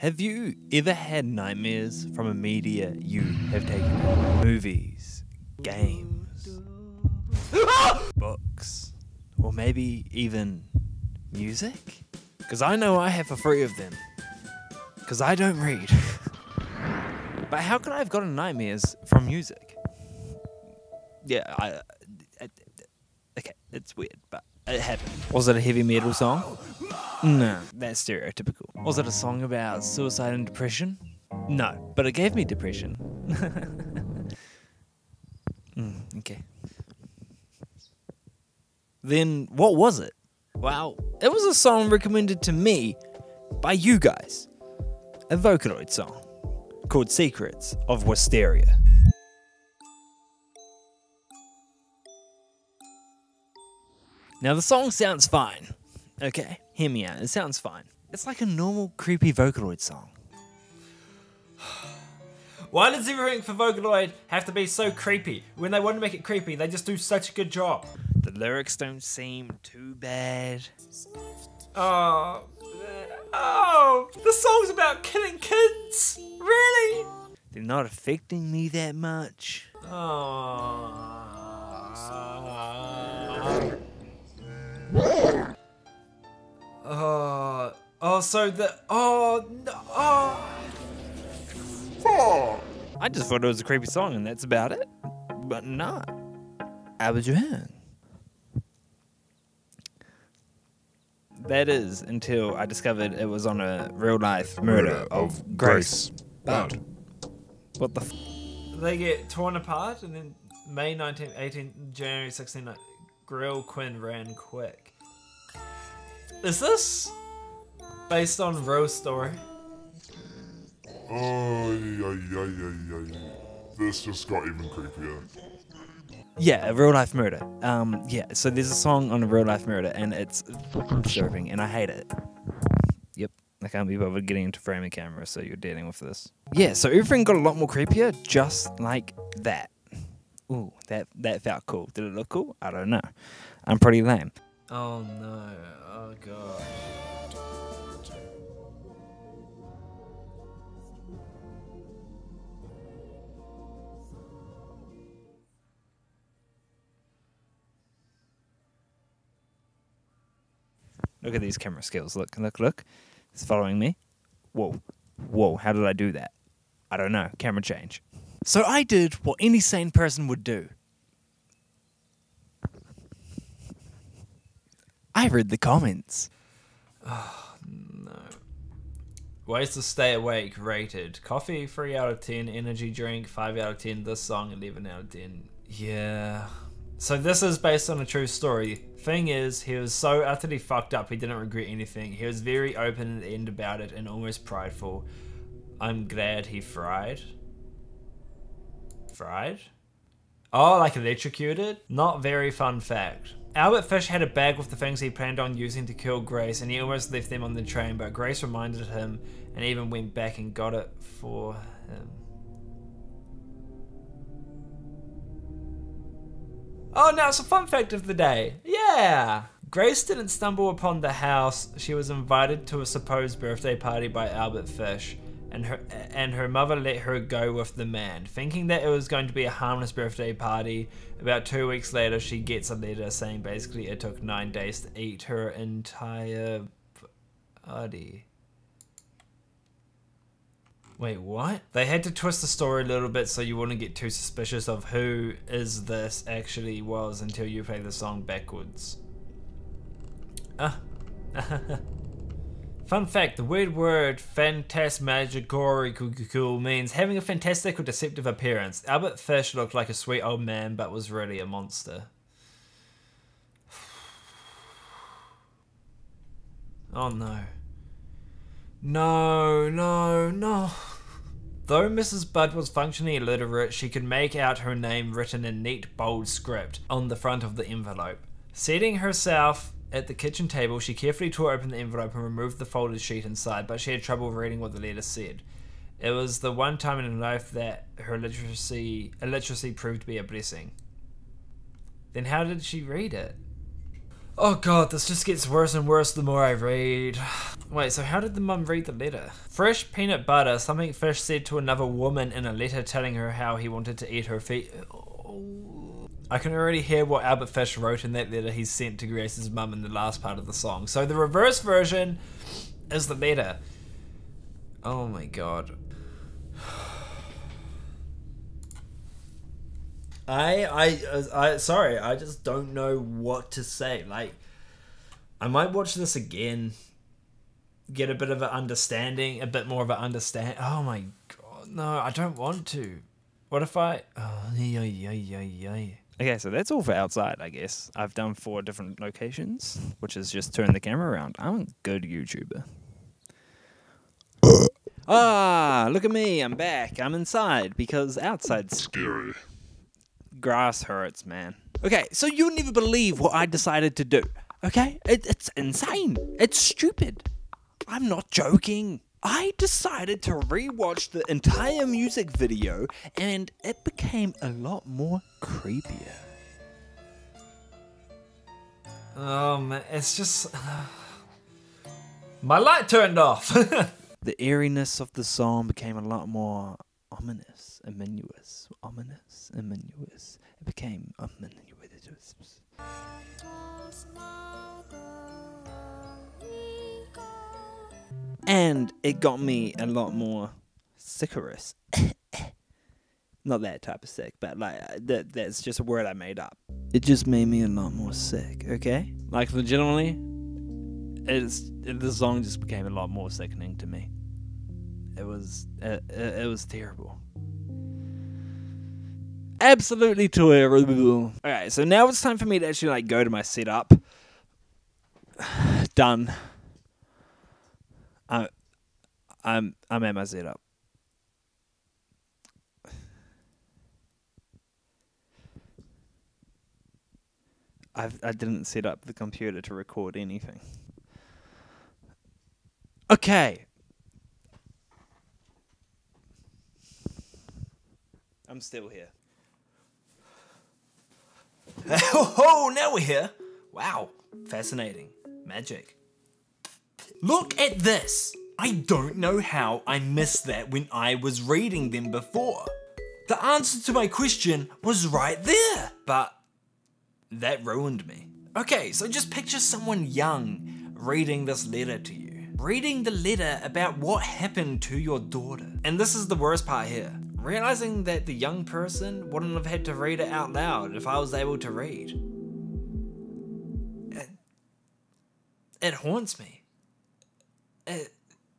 Have you ever had nightmares from a media you have taken? Movies, games, books, or maybe even music? Because I know I have for three of them. Because I don't read. but how could I have gotten nightmares from music? Yeah, I. Uh, I okay, it's weird, but it happened. Was it a heavy metal song? Oh, no, that's stereotypical. Was it a song about suicide and depression? No, but it gave me depression. mm, okay. Then what was it? Well, it was a song recommended to me by you guys. A Vocaloid song called Secrets of Wysteria. Now, the song sounds fine. Okay, hear me out. It sounds fine. It's like a normal, creepy Vocaloid song. Why does everything for Vocaloid have to be so creepy? When they want to make it creepy, they just do such a good job. The lyrics don't seem too bad. Oh, oh, the song's about killing kids. Really? They're not affecting me that much. Oh. Oh, oh, so the oh, no, oh. I just thought it was a creepy song and that's about it. But not. I was wrong. That is until I discovered it was on a real life murder of Grace. Budd. What the f? They get torn apart, and then May 19, 18, January 16, Grill Quinn ran quick. Is this based on real story? Oh, yeah, yeah, yeah, yeah, yeah. This just got even creepier. Yeah, a real life murder. Um, yeah, so there's a song on a real life murder and it's fucking disturbing and I hate it. Yep, I can't be bothered getting into frame of camera, so you're dealing with this. Yeah, so everything got a lot more creepier just like that. Ooh, that, that felt cool. Did it look cool? I don't know. I'm pretty lame. Oh no, oh god. Look at these camera skills. Look, look, look. It's following me. Whoa. Whoa, how did I do that? I don't know. Camera change. So I did what any sane person would do. I read the comments. No. Ways to stay awake rated. Coffee 3 out of 10, energy drink 5 out of 10, this song 11 out of 10. Yeah. So this is based on a true story. Thing is, he was so utterly fucked up he didn't regret anything. He was very open at the end about it and almost prideful. I'm glad he fried. Fried? Oh, like electrocuted? Not very fun fact. Albert Fish had a bag with the things he planned on using to kill Grace, and he almost left them on the train, but Grace reminded him and even went back and got it for him. Oh, now it's a fun fact of the day. Yeah! Grace didn't stumble upon the house. She was invited to a supposed birthday party by Albert Fish, and her and her mother let her go with the man, thinking that it was going to be a harmless birthday party. About two weeks later, she gets a letter saying basically it took nine days to eat her entire party. Wait, what? They had to twist the story a little bit so you wouldn't get too suspicious of who is this actually was until you play the song backwards. Ah. Fun fact, the weird word phantasmagorical means having a fantastic or deceptive appearance. Albert Fish looked like a sweet old man but was really a monster. Oh no. No, no, no. Though Mrs. Budd was functionally illiterate, she could make out her name written in neat, bold script on the front of the envelope. Seating herself at the kitchen table, she carefully tore open the envelope and removed the folded sheet inside, but she had trouble reading what the letter said. It was the one time in her life that her literacy illiteracy proved to be a blessing. Then how did she read it? Oh god, this just gets worse and worse the more I read. Wait, so how did the mum read the letter? Fresh peanut butter, something Fish said to another woman in a letter telling her how he wanted to eat her feet. I can already hear what Albert Fish wrote in that letter he sent to Grace's mum in the last part of the song. So the reverse version is the letter. Oh my god. I I I sorry, I just don't know what to say. Like I might watch this again, get a bit of an understanding, a bit more of an understand. Oh my god, no, I don't want to. What if I? Oh, yeah, yeah, yeah, yeah. Okay, so that's all for outside, I guess. I've done four different locations, which is just turn the camera around. I'm a good YouTuber. ah, look at me. I'm back. I'm inside because outside's Scary. Grass hurts, man. Okay, so you'll never believe what I decided to do. Okay? It, it's insane. It's stupid. I'm not joking. I decided to rewatch the entire music video and it became a lot more creepier. Oh man, it's just my light turned off. The eeriness of the song became a lot more ominous, ominous, ominous, ominous. It became ominous. And it got me a lot more sickerous. Not that type of sick, but like uh, that that's just a word I made up. It just made me a lot more sick, okay? Like legitimately, it's it, the song just became a lot more sickening to me. It was it, it, was terrible. Absolutely terrible. All right, so now it's time for me to actually like go to my setup. Done. I, I'm I'm at my setup. I've I didn't set up the computer to record anything. Okay. I'm still here. oh, now we're here. Wow, fascinating. Magic. Look at this. I don't know how I missed that when I was reading them before. The answer to my question was right there, but that ruined me. Okay, so just picture someone young reading this letter to you. Reading the letter about what happened to your daughter. And this is the worst part here. Realizing that the young person wouldn't have had to read it out loud if I was able to read. It, it haunts me. It,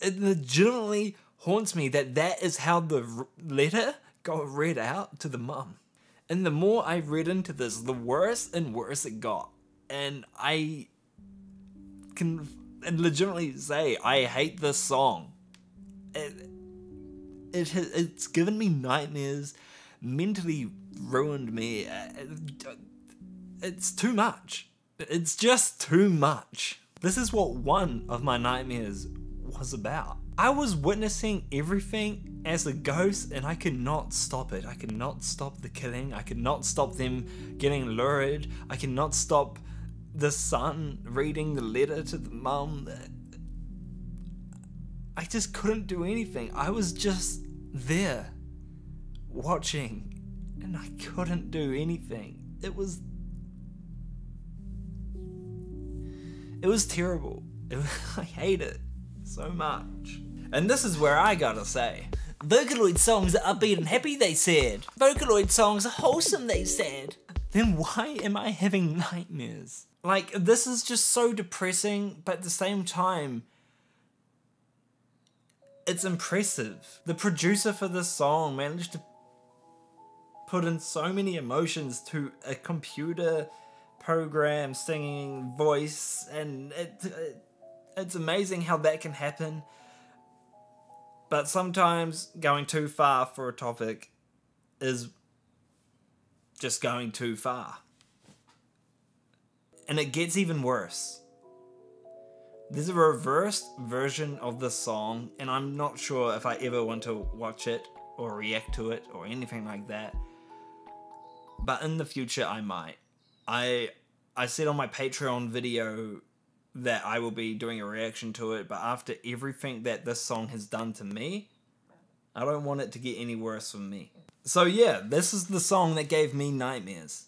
it legitimately haunts me that that is how the letter got read out to the mum. And the more I read into this, the worse and worse it got. And I can legitimately say I hate this song. It, it has, it's given me nightmares, mentally ruined me. Uh, It's too much. It's just too much. This is what one of my nightmares was about. I was witnessing everything as a ghost and I could not stop it. I could not stop the killing. I could not stop them getting lured. I could not stop the son reading the letter to the mum. I just couldn't do anything. I was just there watching and I couldn't do anything. It was It was terrible. It was, I hate it so much. And this is where I gotta say. Vocaloid songs are upbeat and happy, they said. Vocaloid songs are wholesome, they said. Then why am I having nightmares? Like, this is just so depressing, but at the same time, it's impressive. The producer for this song managed to put in so many emotions to a computer program singing voice and it, it it's amazing how that can happen. But sometimes going too far for a topic is just going too far. And it gets even worse there's a reversed version of the song and i'm not sure if i ever want to watch it or react to it or anything like that but in the future i might i I said on my Patreon video that I will be doing a reaction to it, but after everything that this song has done to me, I don't want it to get any worse for me. So yeah, this is the song that gave me nightmares.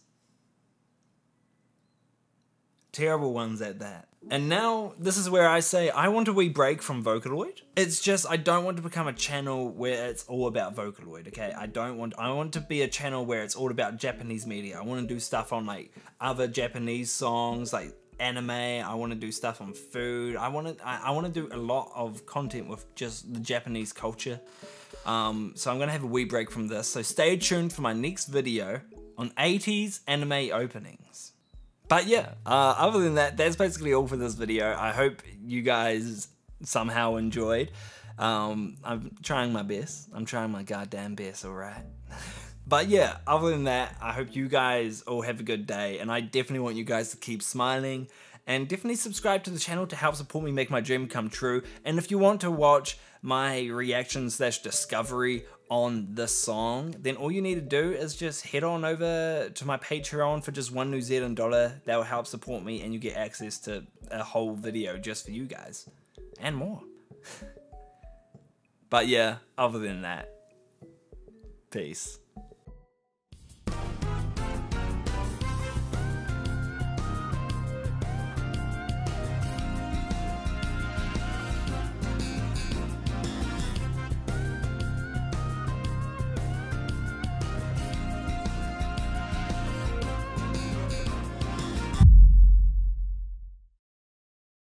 Terrible ones at that. And now this is where I say I want a wee break from Vocaloid. It's just I don't want to become a channel where it's all about Vocaloid, okay? I don't want I want to be a channel where it's all about Japanese media. I want to do stuff on like other Japanese songs, like anime. I want to do stuff on food. I want to I, I want to do a lot of content with just the Japanese culture. Um, so I'm gonna have a wee break from this. So stay tuned for my next video on 80s anime openings. But yeah, uh, other than that, that's basically all for this video. I hope you guys somehow enjoyed. Um, I'm trying my best. I'm trying my goddamn best, alright? but yeah, other than that, I hope you guys all have a good day. And I definitely want you guys to keep smiling. And definitely subscribe to the channel to help support me make my dream come true. And if you want to watch my reaction slash discovery on this song, then all you need to do is just head on over to my Patreon for just one New Zealand dollar. That will help support me and you get access to a whole video just for you guys and more. but yeah, other than that, peace.